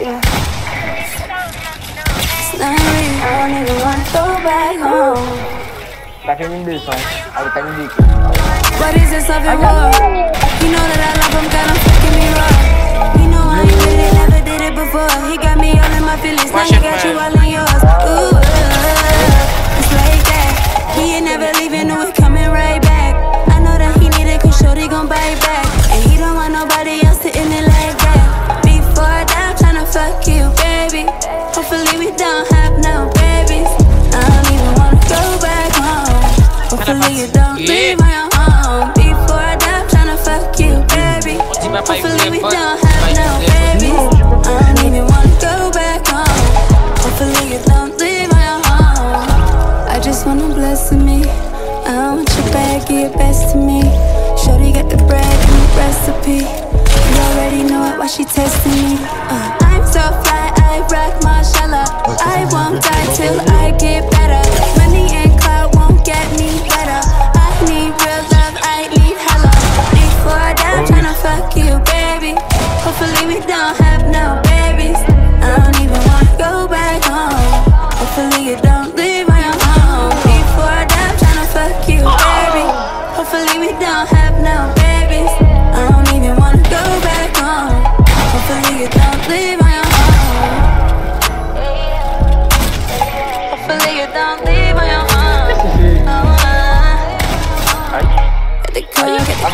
Yeah. It's not really, I don't even want to go back home. This. What is this other? You know that I love him, God, I'm You don't yeah. leave my own. Before I die, I'm tryna fuck you, baby Hopefully we don't have no baby I don't even wanna go back home Hopefully you don't leave my own. I just wanna bless me I don't want your bag, get best to me Shorty got the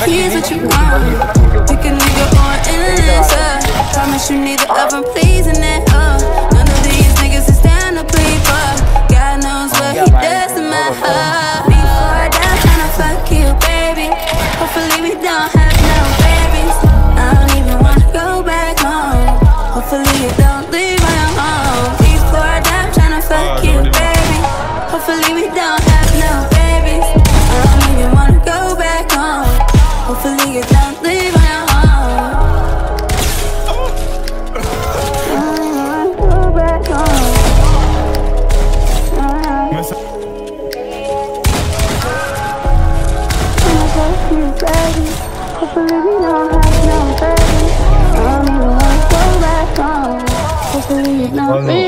here's what you want. Pick a nigga it on endless. I promise you need the oven, please. Hopefully we don't have no I'm the one Hopefully me.